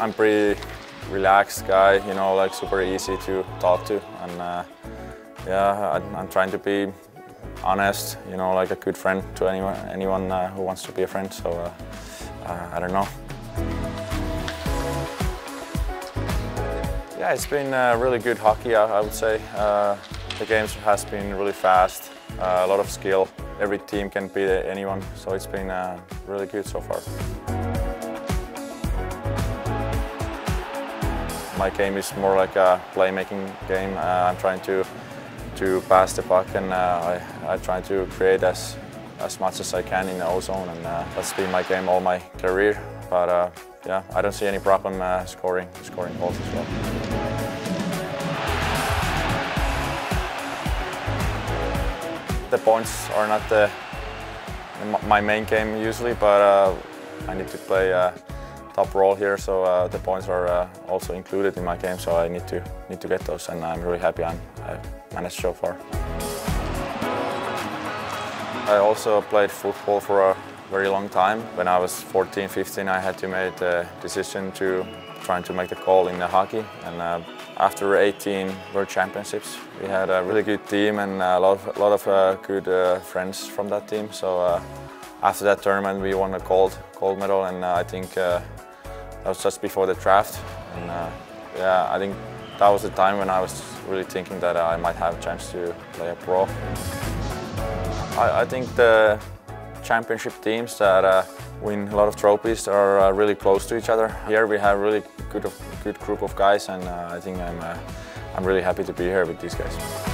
I'm pretty relaxed guy, you know, like super easy to talk to, and uh, yeah, I, I'm trying to be honest, you know, like a good friend to anyone, anyone uh, who wants to be a friend. So uh, uh, I don't know. Yeah, it's been uh, really good hockey, I, I would say. Uh, the games has been really fast, a lot of skill. Every team can beat anyone, so it's been really good so far. My game is more like a playmaking game. Uh, I'm trying to to pass the puck and uh, I, I try to create as as much as I can in the O-zone and uh, that's been my game all my career. But uh, yeah, I don't see any problem uh, scoring scoring goals as well. The points are not the, my main game usually, but uh, I need to play a top role here, so uh, the points are uh, also included in my game. So I need to need to get those, and I'm really happy I'm, I've managed so far. I also played football for a very long time. When I was 14, 15, I had to make the decision to trying to make the call in the hockey. And uh, after 18 World Championships, we had a really good team and a lot of, a lot of uh, good uh, friends from that team. So uh, after that tournament, we won a gold gold medal, and uh, I think uh, that was just before the draft. And yeah, I think that was the time when I was really thinking that I might have a chance to play a pro. I, I think the championship teams that uh, win a lot of trophies are uh, really close to each other. Here we have really good, good group of guys and uh, I think I'm, I'm really happy to be here with these guys.